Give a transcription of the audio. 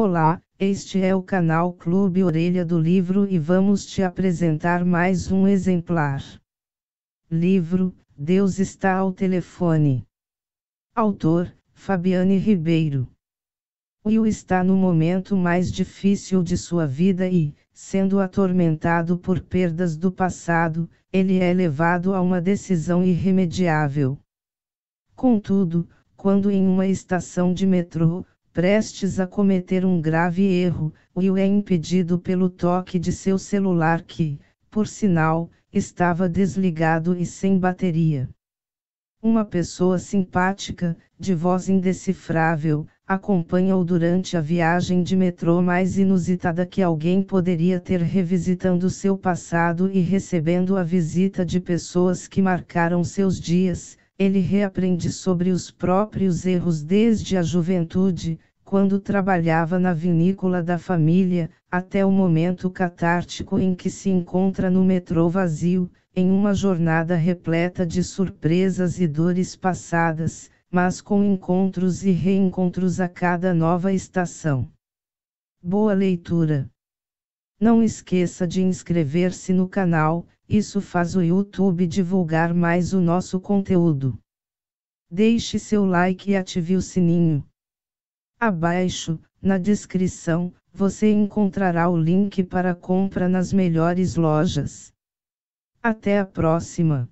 Olá, este é o canal Clube Orelha do Livro e vamos te apresentar mais um exemplar. Livro: Deus está ao telefone. Autor: Fabiane Ribeiro. Will está no momento mais difícil de sua vida e, sendo atormentado por perdas do passado, ele é levado a uma decisão irremediável. Contudo, quando em uma estação de metrô, prestes a cometer um grave erro, Will é impedido pelo toque de seu celular que, por sinal, estava desligado e sem bateria. Uma pessoa simpática, de voz indecifrável, acompanha-o durante a viagem de metrô mais inusitada que alguém poderia ter revisitando seu passado e recebendo a visita de pessoas que marcaram seus dias, ele reaprende sobre os próprios erros desde a juventude, quando trabalhava na vinícola da família, até o momento catártico em que se encontra no metrô vazio, em uma jornada repleta de surpresas e dores passadas, mas com encontros e reencontros a cada nova estação. Boa leitura! Não esqueça de inscrever-se no canal, isso faz o YouTube divulgar mais o nosso conteúdo. Deixe seu like e ative o sininho. Abaixo, na descrição, você encontrará o link para compra nas melhores lojas. Até a próxima!